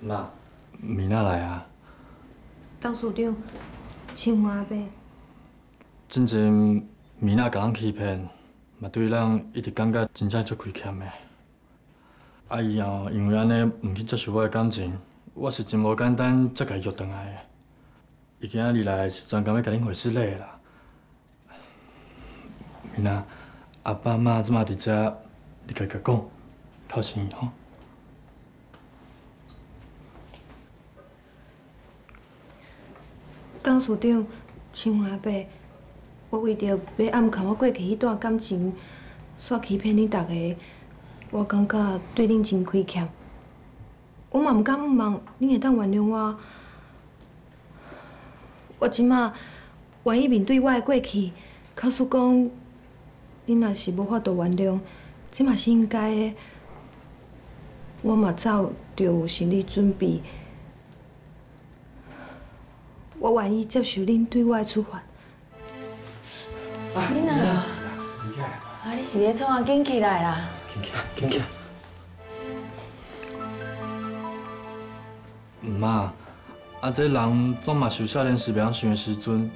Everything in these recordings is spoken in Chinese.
妈，米娜来啊！董事长，青花伯。之前米娜甲人欺骗，嘛对人一直感觉真正足亏欠的。啊伊后因为安尼唔去接受我的感情，我是真无简单才甲伊约倒来的。伊今仔日来是专工要甲恁回失礼啦。米娜，阿爸妈即马伫遮，你家己讲，靠心意吼。董事长，清华伯，我为着要暗藏我过去迄段感情，煞欺骗你大家，我感觉对恁真亏欠。我嘛毋敢望恁会当原谅我。我即马愿意面对我的过去，可是讲，恁若是无法度原谅，这嘛是应该的。我嘛早就有心理准备。我愿意接受恁对我的处罚。你哪？啊，你是咧创啊？紧起来啦！紧起来，紧起。妈，啊，这人总嘛是有少年时袂晓想的时阵，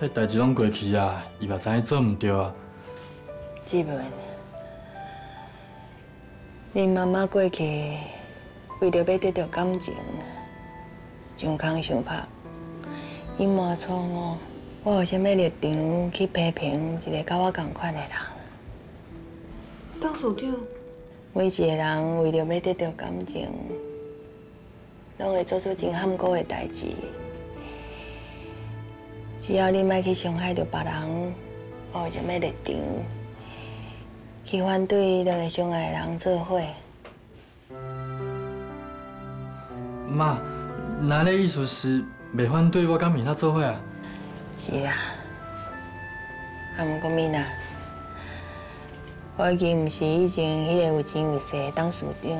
迄代志拢过去啊，伊嘛知影做毋对啊。志文，恁妈妈过去为了要得到感情，上空上拍。隐瞒错误，我有啥物立场去批评一个跟我同款的人？董事长，每一个人为了要得到感情，拢会做出真坎坷的代志。只要你莫去伤害到别人，我有啥物立场去反对两个相爱的人做伙？妈，那的意思是？袂反对我甲米娜做伙啊？是啦，啊，毋过米娜，我已经毋是以前迄个有钱有势的董事长，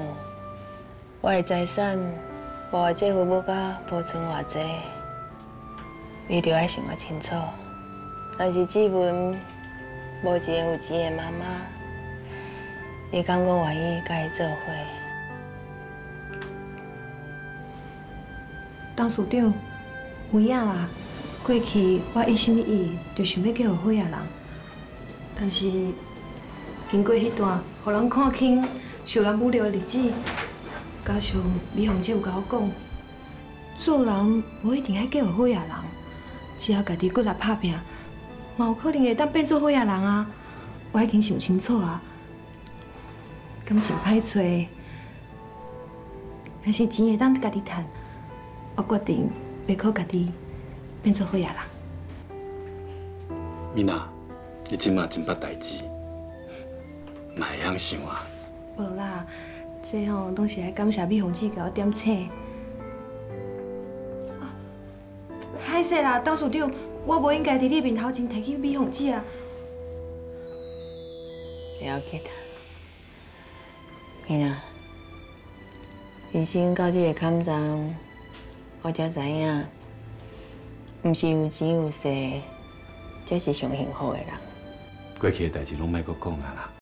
我的财产，我这父母甲保存偌济，你着爱想啊清楚。但是志文无一个有钱的妈妈，你敢讲愿意甲伊做伙？董事长。有影啦，过去我一心一意就想要嫁互许啊人，但是经过迄段互人看轻、受人侮辱的日子，加上美凤姐有甲我讲，做人无一定爱嫁互许啊人，只要家己骨力拍拼，嘛有可能会当变做许啊人啊！我已经想清楚啊，感情歹找，还是钱会当家己赚，我决定。要靠家己变做好野人。米娜，你今嘛真捌代志，莫会晓想啊。无啦，这吼拢是爱感谢美凤姐给我点醒。歹势啦，董事长，我无应该伫你面头前提起美凤姐啊。了解他，米娜，人生到这个坎站。我才知影，唔是有钱有势，才是上幸福的人。过去的代志拢莫阁讲啊啦。